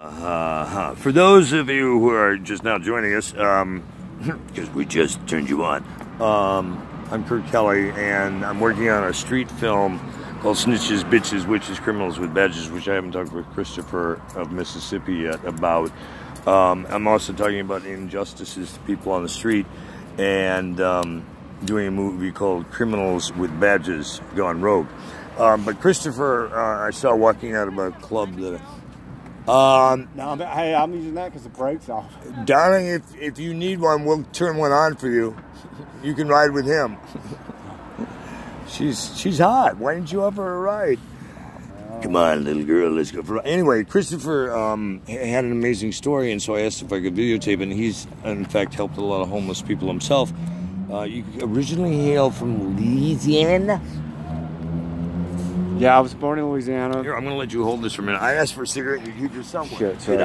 Uh-huh. For those of you who are just now joining us, um, because we just turned you on, um, I'm Kurt Kelly, and I'm working on a street film called Snitches, Bitches, Witches, Criminals with Badges, which I haven't talked with Christopher of Mississippi yet about. Um, I'm also talking about injustices to people on the street, and um, doing a movie called Criminals with Badges Gone Rogue. Um, but Christopher, uh, I saw walking out of a club that um, no, but hey, I'm using that because the brake's off. Darling, if if you need one, we'll turn one on for you. You can ride with him. she's she's hot. Why didn't you offer her a ride? Come on, little girl, let's go for. Anyway, Christopher um, had an amazing story, and so I asked if I could videotape. And he's in fact helped a lot of homeless people himself. Uh, you originally hail from Louisiana. Yeah, I was born in Louisiana. Here, I'm going to let you hold this for a minute. I asked for a cigarette. You keep yourself one. Shit, sorry.